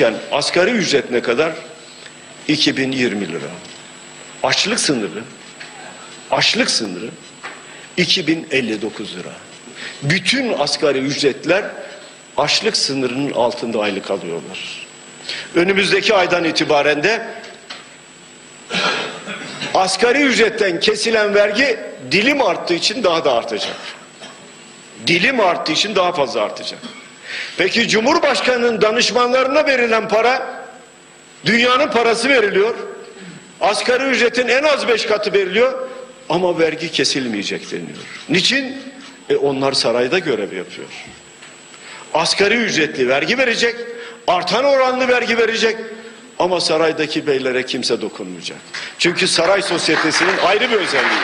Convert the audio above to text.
Yani asgari ücret ne kadar? 2020 lira. Açlık sınırı, açlık sınırı 2059 lira. Bütün asgari ücretler açlık sınırının altında aylık alıyorlar. Önümüzdeki aydan itibaren de asgari ücretten kesilen vergi dilim arttığı için daha da artacak. Dilim arttığı için daha fazla artacak. Peki Cumhurbaşkanı'nın danışmanlarına verilen para dünyanın parası veriliyor. Asgari ücretin en az beş katı veriliyor ama vergi kesilmeyecek deniyor. Niçin? E onlar sarayda görev yapıyor. Asgari ücretli vergi verecek, artan oranlı vergi verecek ama saraydaki beylere kimse dokunmayacak. Çünkü saray sosyetesinin ayrı bir özelliği.